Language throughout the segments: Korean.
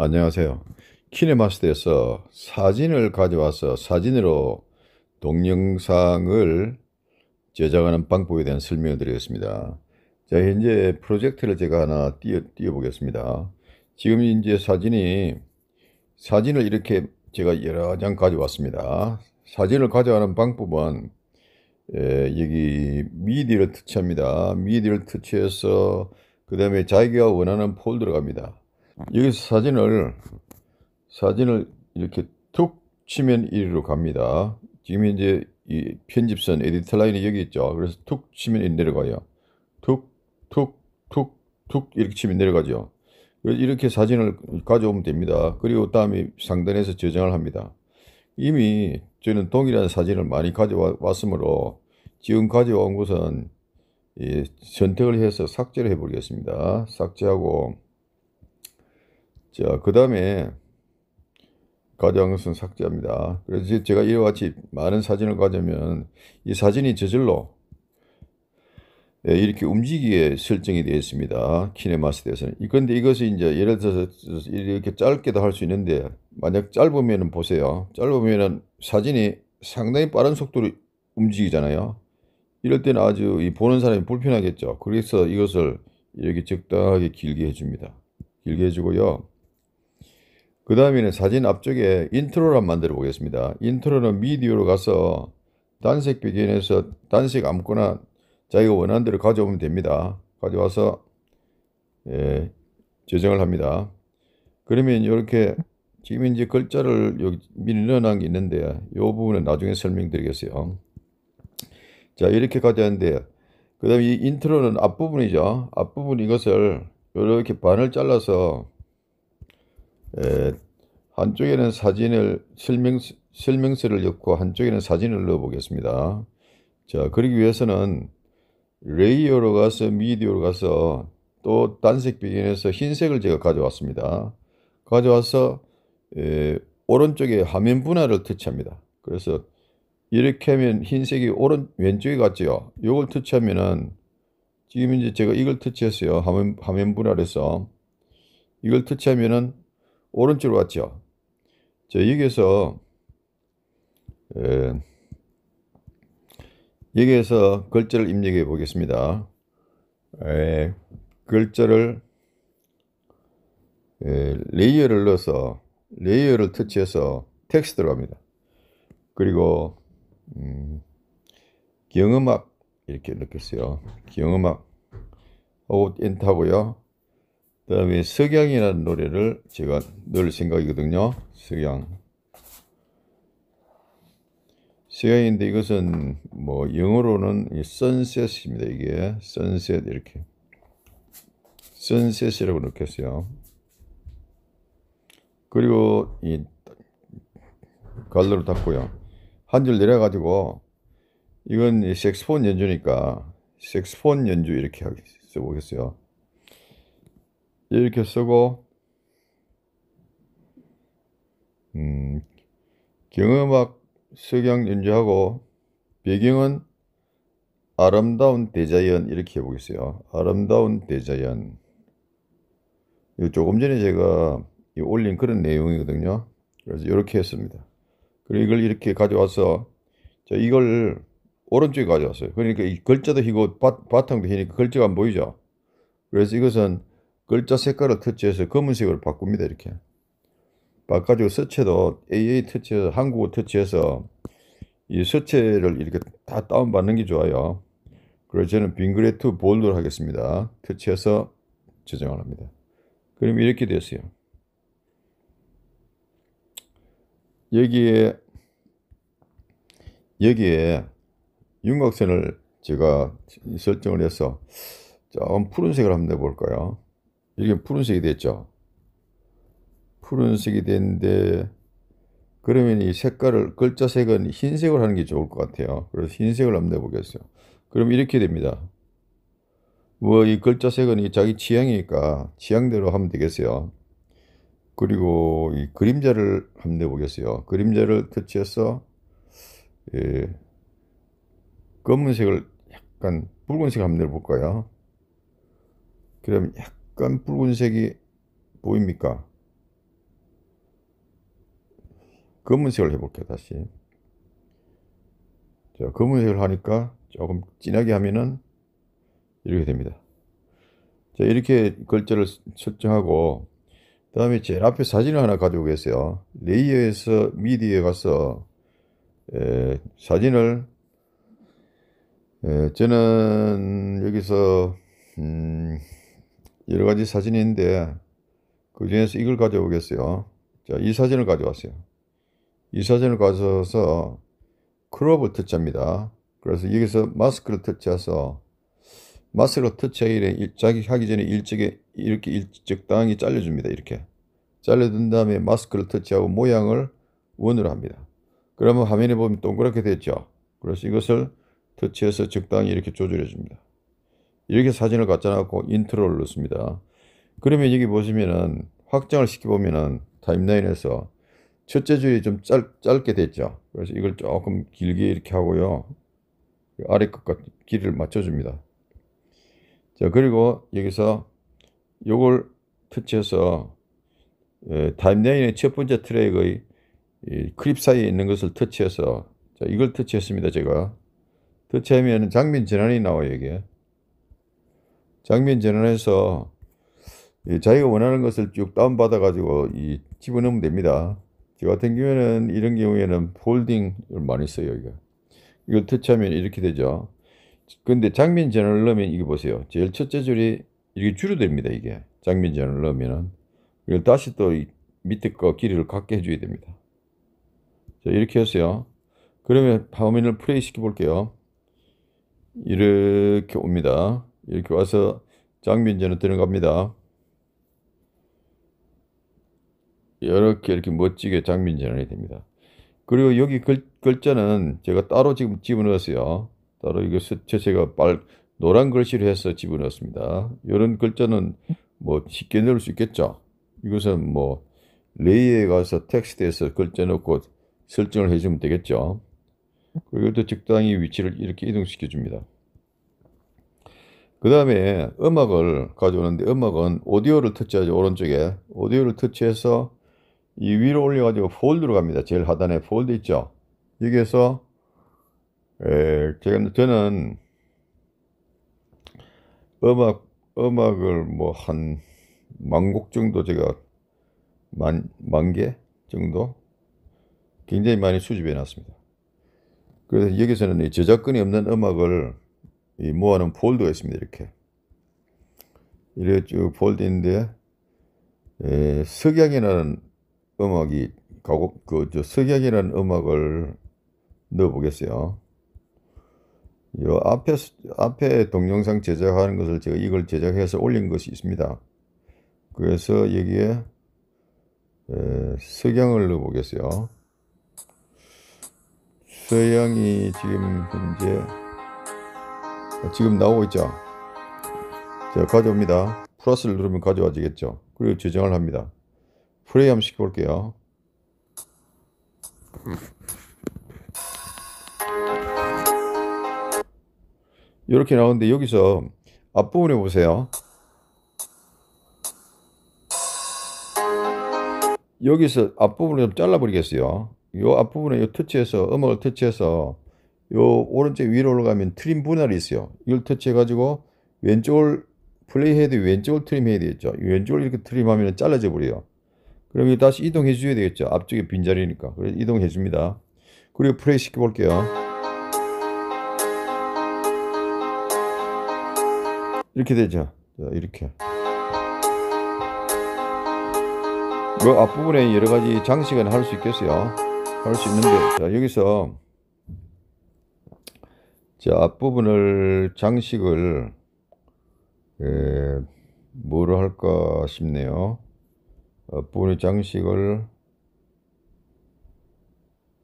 안녕하세요. 키네마스터에서 사진을 가져와서 사진으로 동영상을 제작하는 방법에 대한 설명을 드리겠습니다. 자, 현재 프로젝트를 제가 하나 띄워, 띄워 보겠습니다. 지금 이제 사진이, 사진을 이렇게 제가 여러 장 가져왔습니다. 사진을 가져가는 방법은 에, 여기 미디를 터치합니다. 미디를 터치해서 그 다음에 자기가 원하는 폴더로 갑니다. 여기서 사진을 사진을 이렇게 툭 치면 이리로 갑니다. 지금 이제 이 편집선 에디터 라인이 여기 있죠. 그래서 툭 치면 내려가요. 툭, 툭, 툭, 툭 이렇게 치면 내려가죠. 이렇게 사진을 가져오면 됩니다. 그리고 다음에 상단에서 저장을 합니다. 이미 저는 동일한 사진을 많이 가져왔으므로 지금 가져온 것은 선택을 해서 삭제를 해보겠습니다. 삭제하고 자, 그 다음에 가져간 것은 삭제합니다. 그래서 제가 이와 같이 많은 사진을 가져면 이 사진이 저절로 예, 이렇게 움직이게 설정이 되어 있습니다. 키네마스터에서는. 그런데 이것이 이제 예를 들어서 이렇게 짧게도 할 수 있는데 만약 짧으면 보세요. 짧으면 사진이 상당히 빠른 속도로 움직이잖아요. 이럴 때는 아주 보는 사람이 불편하겠죠. 그래서 이것을 이렇게 적당하게 길게 해줍니다. 길게 해주고요. 그 다음에는 사진 앞쪽에 intro를 만들어 보겠습니다. intro는 미디어로 가서 단색 배경에서 단색 아무거나 자기가 원하는 대로 가져오면 됩니다. 가져와서 예, 저장을 합니다. 그러면 이렇게 지금 이제 글자를 여기 미리 넣어놓은 게 있는데 이 부분은 나중에 설명드리겠어요. 자 이렇게 가져왔는데 그 다음에 이 intro는 앞부분이죠. 앞부분 이것을 이렇게 반을 잘라서 에, 한쪽에는 사진을 설명, 설명서를 넣고 한쪽에는 사진을 넣어 보겠습니다. 자, 그러기 위해서는 layer로 가서 미디어로 가서 또 단색 배경에서 흰색을 제가 가져왔습니다. 가져와서 에, 오른쪽에 화면 분할을 터치합니다. 그래서 이렇게 하면 흰색이 오른 왼쪽에 갔죠. 이걸 터치하면은 지금 이제 제가 이걸 터치했어요. 화면 화면 분할해서 이걸 터치하면은 오른쪽으로 갔죠. 자, 여기에서 에, 여기에서 글자를 입력해 보겠습니다. 에, 글자를 에, layer를 넣어서 layer를 터치해서 텍스트 들어갑니다. 그리고 음, 경음악 이렇게 넣겠어요. 경음악 하고 엔터고요. 그 다음에 석양이라는 노래를 제가 넣을 생각이거든요. 석양. 석양인데 이것은 뭐 영어로는 sunset입니다. 이게 sunset 이렇게 sunset이라고 넣겠어요. 그리고 이 갈로를 닫고요. 한 줄 내려가지고 이건 색스폰 연주니까 색스폰 연주 이렇게 써보겠어요. 이렇게 쓰고 음, 경음악 석양 연주하고 배경은 아름다운 대자연 이렇게 해보겠어요. 아름다운 대자연. 조금 전에 제가 올린 그런 내용이거든요. 그래서 이렇게 했습니다. 그리고 이걸 이렇게 가져와서 자 이걸 오른쪽에 가져왔어요. 그러니까 이 글자도 희고 바, 바탕도 희니까 글자가 안 보이죠. 그래서 이것은 글자 색깔을 터치해서 검은색으로 바꿉니다. 이렇게. 바꿔가지고 서체도 AA 터치해서 한국어 터치해서 이 서체를 이렇게 다 다운받는 게 좋아요. 그래서 저는 빙그레트 볼드를 하겠습니다. 터치해서 저장을 합니다. 그럼 이렇게 됐어요. 여기에 여기에 윤곽선을 제가 설정을 해서 조금 푸른색을 한번 내볼까요? 이게 푸른색이 됐죠. 푸른색이 됐는데 그러면 이 색깔을 글자 색은 흰색을 하는 게 좋을 것 같아요. 그래서 흰색을 한번 내보겠어요. 그럼 이렇게 됩니다. 뭐 이 글자 색은 이 자기 취향이니까 취향대로 하면 되겠어요. 그리고 이 그림자를 한번 내보겠어요. 그림자를 터치해서 예, 검은색을 약간 붉은색 한번 내볼까요? 그럼 약간 붉은색이 보입니까? 검은색을 해볼게요 다시. 자 검은색을 하니까 조금 진하게 하면은 이렇게 됩니다. 자 이렇게 글자를 설정하고 그 다음에 제일 앞에 사진을 하나 가져오겠어요. 레이어에서 미디어에 가서 에, 사진을 에, 저는 여기서 음, 여러 가지 사진이 있는데 그 중에서 이걸 가져오겠어요. 자, 이 사진을 가져왔어요. 이 사진을 가져와서 크롭을 터치합니다. 그래서 여기서 마스크를 터치해서 마스크를 터치하기 자기 하기 전에 일찍에 이렇게 일, 적당히 잘라줍니다. 이렇게 잘라준 다음에 마스크를 터치하고 모양을 원으로 합니다. 그러면 화면에 보면 동그랗게 됐죠. 그래서 이것을 터치해서 적당히 이렇게 조절해 줍니다. 이렇게 사진을 갖다 놓고 intro를 넣습니다. 그러면 여기 보시면은 확장을 시켜보면은 timeline에서 첫째 줄이 좀 짧, 짧게 됐죠. 그래서 이걸 조금 길게 이렇게 하고요. 아래 끝과 길이를 맞춰줍니다. 자, 그리고 여기서 요걸 터치해서 에, timeline의 첫 번째 트랙의 클립 사이에 있는 것을 터치해서 자, 이걸 터치했습니다. 제가 터치하면 장면 전환이 나와요. 이게 장면 전환해서 자기가 원하는 것을 쭉 다운받아 가지고 이 집어넣으면 됩니다. 저 같은 경우에는 이런 경우에는 folding을 많이 써요. 이거 이걸 터치하면 이렇게 되죠. 근데 장면 전환을 넣으면 이게 보세요. 제일 첫째 줄이 이렇게 줄어듭니다. 이게 장면 전환을 넣으면은 이걸 다시 또 밑에 거 길이를 갖게 해줘야 됩니다. 자 이렇게 했어요. 그러면 화면을 플레이 시켜 볼게요. 이렇게 옵니다. 이렇게 와서 장면전을 들어갑니다. 이렇게 이렇게 멋지게 장면 전환이 됩니다. 그리고 여기 글, 글자는 제가 따로 지금 집어넣었어요. 따로 이거 제가 빨 노란 글씨로 해서 집어넣었습니다. 이런 글자는 뭐 쉽게 넣을 수 있겠죠. 이것은 뭐 레이에 가서 텍스트에서 글자 넣고 설정을 해주면 되겠죠. 그리고 또 적당히 위치를 이렇게 이동시켜 줍니다. 그 다음에 음악을 가져오는데 음악은 오디오를 터치하죠. 오른쪽에 오디오를 터치해서 이 위로 올려가지고 폴드로 갑니다. 제일 하단에 폴드 있죠. 여기에서 에, 제가 저는 음악 음악을 뭐 한 만곡 정도 제가 만 만 개 정도 굉장히 많이 수집해 놨습니다. 그래서 여기서는 저작권이 없는 음악을 모아놓은 폴드가 있습니다. 이렇게 이렇게 쭉 폴드인데 에, 석양이라는 음악이 가곡 그 저 석양이라는 음악을 넣어 보겠어요. 요 앞에 앞에 동영상 제작하는 것을 제가 이걸 제작해서 올린 것이 있습니다. 그래서 여기에 에, 석양을 넣어 보겠어요. 서양이 지금 현재 지금 나오고 있죠. 자 가져옵니다. 플러스를 누르면 가져와지겠죠. 그리고 저장을 합니다. 플레이 한번 시켜볼게요. 이렇게 나오는데 여기서 앞부분에 보세요. 여기서 앞부분을 좀 잘라버리겠어요. 요 앞부분에 요 터치해서 음악을 터치해서 요 오른쪽 위로 올라가면 trim 분할이 있어요. 이걸 터치해 가지고 왼쪽을 play head 왼쪽을 trim 해야 되겠죠. 왼쪽을 이렇게 trim하면 잘라져 버려요. 그럼 다시 이동해 줘야 되겠죠. 앞쪽에 빈자리니까. 그래서 이동해 줍니다. 그리고 플레이 시켜 볼게요. 이렇게 되죠. 자, 이렇게. 그 앞부분에 여러 가지 장식은 할 수 있겠어요. 할 수 있는데, 자, 여기서, 자, 앞부분을 장식을, 에, 뭐로 할까 싶네요. 앞부분의 장식을,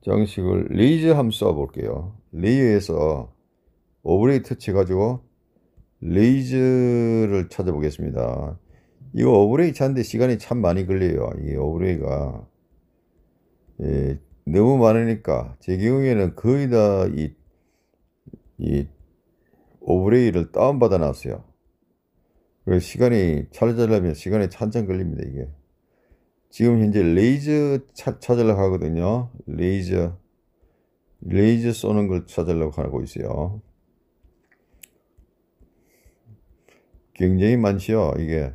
장식을 레이저 함 써볼게요. layer에서 overlay 터치 가지고 레이저를 찾아보겠습니다. 이거 overlay 찾는데 시간이 참 많이 걸려요. 이 overlay가 예, 너무 많으니까 제 경우에는 거의 다이 이 overlay를 다운받아 놨어요. 그래서 시간이 찾으려면 시간이 한참 걸립니다. 이게 지금 현재 레이저 차, 찾으려고 하거든요. 레이저. 레이저 쏘는 걸 찾으려고 하고 있어요. 굉장히 많지요, 이게.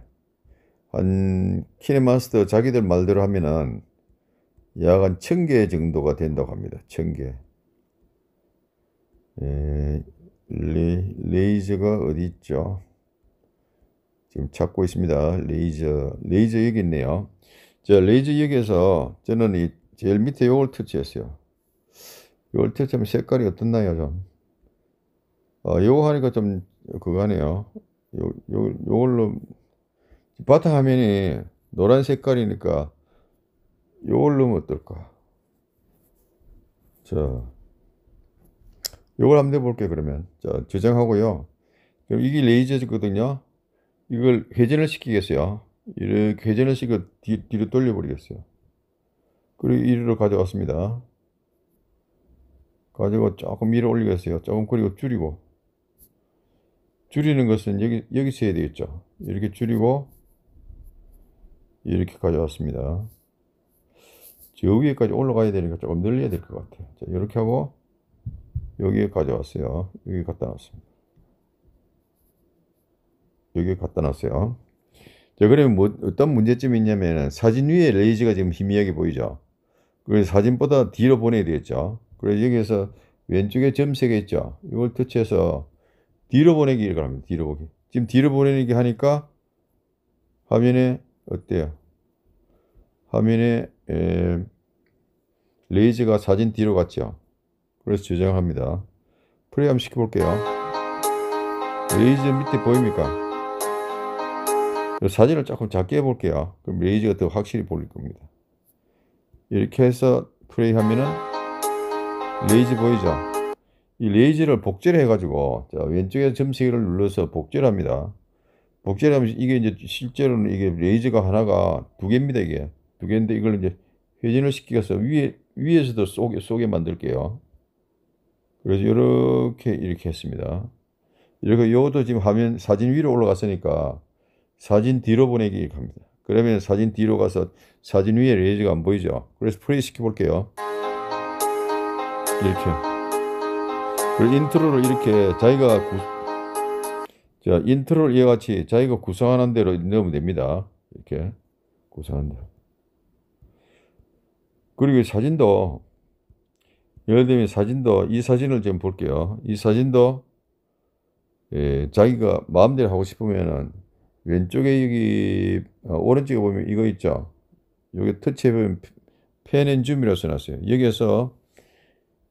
한, 키네마스터 자기들 말대로 하면은 약 한 천 개 정도가 된다고 합니다. 천 개. 에, 레, 레이저가 어디 있죠? 지금 찾고 있습니다. 레이저, 레이저 여기 있네요. 자, 레이저 여기에서 저는 이 제일 밑에 요걸 터치했어요. 요걸 터치하면 색깔이 어떻나요, 좀? 어, 요거 하니까 좀 그거 하네요. 요, 요, 요걸로 바탕 화면이 노란 색깔이니까 요걸로 어떨까? 자, 요걸 한번 해볼게 그러면. 자, 저장하고요. 그럼 이게 레이저거든요. 이걸 회전을 시키겠어요. 이렇게 회전을 시켜 뒤, 뒤로 돌려버리겠어요. 그리고 이리로 가져왔습니다. 가지고 조금 밀어 올리겠어요. 조금 그리고 줄이고. 줄이는 것은 여기, 여기서 해야 되겠죠. 이렇게 줄이고, 이렇게 가져왔습니다. 저 위에까지 올라가야 되니까 조금 늘려야 될 것 같아요. 자, 이렇게 하고, 여기에 가져왔어요. 여기 갖다 놨습니다. 여기에 갖다 놨어요. 자, 그러면 뭐, 어떤 문제점이 있냐면 사진 위에 레이저가 지금 희미하게 보이죠. 그래서 사진보다 뒤로 보내야 되겠죠. 그래서 여기에서 왼쪽에 점색이 있죠. 이걸 터치해서 뒤로 보내기를 합니다. 뒤로 보기. 지금 뒤로 보내기 하니까 화면에 어때요? 화면에 에, 레이저가 사진 뒤로 갔죠. 그래서 저장합니다. 플레이 한번 시켜볼게요. 레이저 밑에 보입니까? 사진을 조금 작게 해볼게요. 그럼 레이저가 더 확실히 보일 겁니다. 이렇게 해서 플레이 하면은 레이저 보이죠? 이 레이저를 복제를 해가지고 자, 왼쪽에 점 세 개를 눌러서 복제를 합니다. 복제를 하면 이게 이제 실제로는 이게 레이저가 하나가 두 개입니다. 이게 두 개인데 이걸 이제 회전을 시켜서 위에 위에서도 쏘게 쏘게 만들게요. 그래서 이렇게 이렇게 했습니다. 이렇게 요것도 지금 화면 사진 위로 올라갔으니까 사진 뒤로 보내기 합니다. 그러면 사진 뒤로 가서 사진 위에 레이저가 안 보이죠. 그래서 플레이 시켜 볼게요. 이렇게. 그리고 intro를 이렇게 자기가 구, 자, intro를 이와 같이 자기가 구성하는 대로 넣으면 됩니다. 이렇게 구성한 대로. 그리고 사진도 예를 들면 사진도 이 사진을 좀 볼게요. 이 사진도 예, 자기가 마음대로 하고 싶으면은 왼쪽에 여기 어, 오른쪽에 보면 이거 있죠. 여기 터치해 보면 펜앤 줌이라고 써놨어요. 여기에서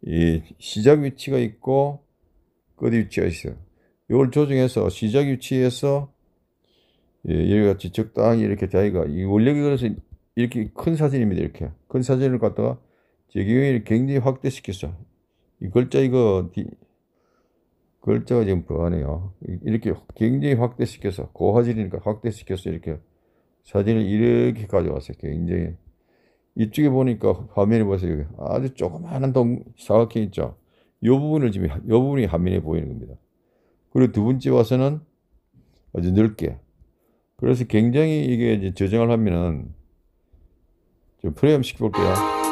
이 시작 위치가 있고 끝 위치가 있어요. 이걸 조정해서 시작 위치에서 예, 같이 적당히 이렇게 자기가 이 원래 그래서 이렇게 큰 사진입니다. 이렇게 큰 사진을 갖다가 제경이 굉장히 확대시켰어. 이 글자 이거 글자가 지금 그하네요. 이렇게 굉장히 확대시켜서 고화질이니까 확대시켜서 이렇게 사진을 이렇게 가져왔어요. 굉장히 이쪽에 보니까 화면에 보세요. 아주 조그마한 동 사각형 있죠. 이 부분을 지금 이 부분이 화면에 보이는 겁니다. 그리고 두 번째 와서는 아주 넓게. 그래서 굉장히 이게 이제 저장을 하면은 좀 프레임 시켜볼게요.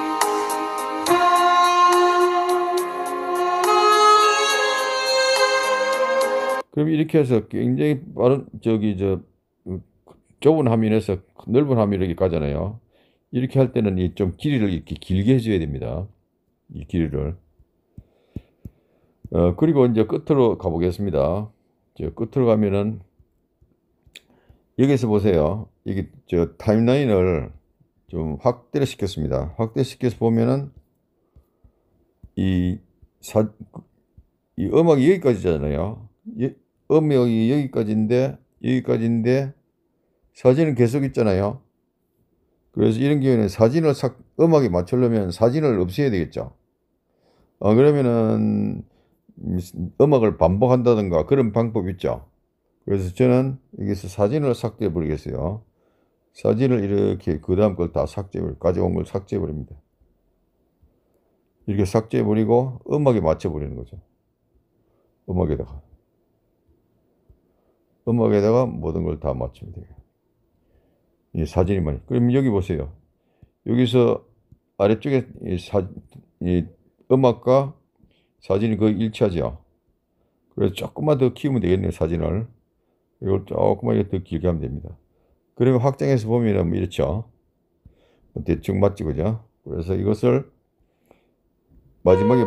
그럼 이렇게 해서 굉장히 빠른 저기 저 좁은 화면에서 넓은 화면 이렇게 가잖아요. 이렇게 할 때는 이 좀 길이를 이렇게 길게 해줘야 됩니다. 이 길이를. 어, 그리고 이제 끝으로 가보겠습니다. 저 끝으로 가면은 여기서 보세요. 이게 저 타임라인을 좀 확대를 시켰습니다. 확대시켜서 보면은 이 사, 이 음악이 여기까지잖아요. 음역이 여기까지인데 여기까지인데 사진은 계속 있잖아요. 그래서 이런 경우에는 사진을 삭, 음악에 맞추려면 사진을 없애야 되겠죠. 어, 그러면은 음악을 반복한다든가 그런 방법이 있죠. 그래서 저는 여기서 사진을 삭제해 버리겠어요. 사진을 이렇게 그 다음 걸 다 삭제해 버려 가져온 걸 삭제해 버립니다. 이렇게 삭제해 버리고 음악에 맞춰 버리는 거죠. 음악에다가. 음악에다가 모든 걸 다 맞추면 돼요. 이 사진이 많이. 그럼 여기 보세요. 여기서 아래쪽에 이 사, 이 음악과 사진이 거의 일치하죠. 그래서 조금만 더 키우면 되겠네요, 사진을. 이걸 조금만 더 길게 하면 됩니다. 그러면 확장해서 보면은 뭐 이렇죠. 대충 맞지, 그죠? 그래서 이것을 마지막에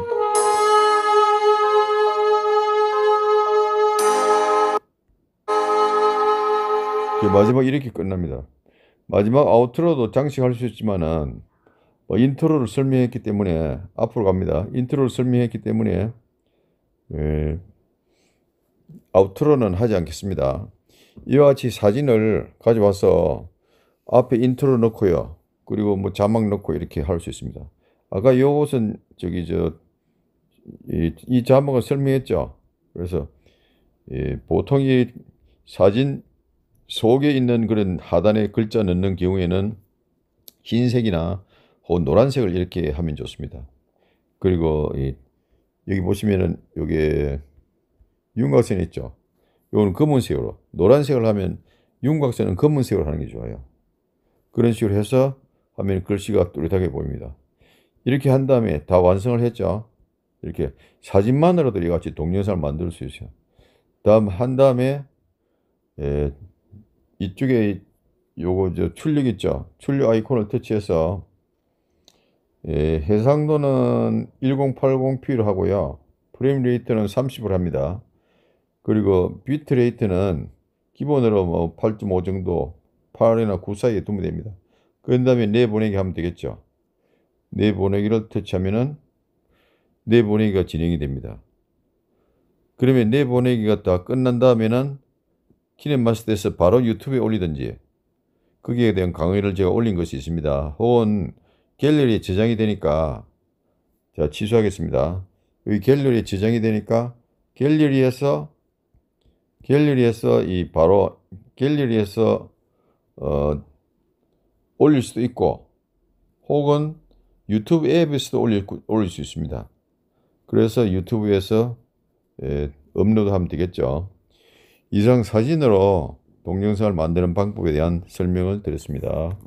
마지막 이렇게 끝납니다. 마지막 outro도 장식할 수 있지만은 뭐 intro를 설명했기 때문에 앞으로 갑니다. intro를 설명했기 때문에 예, outro는 하지 않겠습니다. 이와 같이 사진을 가져와서 앞에 인트로 넣고요. 그리고 뭐 자막 넣고 이렇게 할 수 있습니다. 아까 요것은 저기 저 이, 이 자막을 설명했죠. 그래서 예, 보통 이 사진 속에 있는 그런 하단에 글자 넣는 경우에는 흰색이나 혹은 노란색을 이렇게 하면 좋습니다. 그리고 이, 여기 보시면은 요게 윤곽선 있죠. 요거는 검은색으로 노란색을 하면 윤곽선은 검은색으로 하는 게 좋아요. 그런 식으로 해서 하면 글씨가 뚜렷하게 보입니다. 이렇게 한 다음에 다 완성을 했죠. 이렇게 사진만으로도 이같이 동영상을 만들 수 있어요. 다음 한 다음에 예, 이쪽에 요거 저 출력 있죠. 출력 아이콘을 터치해서 예, 해상도는 1080p로 하고요. frame rate는 30을 합니다. 그리고 bit rate는 기본으로 뭐 8.5 정도 8이나 9 사이에 두면 됩니다. 그 다음에 내보내기 하면 되겠죠. 내보내기를 터치하면은 내보내기가 진행이 됩니다. 그러면 내보내기가 다 끝난 다음에는 키넷마스터에서 바로 유튜브에 올리든지 거기에 대한 강의를 제가 올린 것이 있습니다. 혹은 갤러리에 저장이 되니까 자 취소하겠습니다. 여기 갤러리에 저장이 되니까 갤러리에서 갤러리에서 이 바로 갤러리에서 어, 올릴 수도 있고 혹은 유튜브 앱에서도 올릴, 올릴 수 있습니다. 그래서 유튜브에서 예, 업로드하면 되겠죠. 이상 사진으로 동영상을 만드는 방법에 대한 설명을 드렸습니다.